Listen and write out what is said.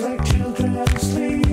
like children asleep.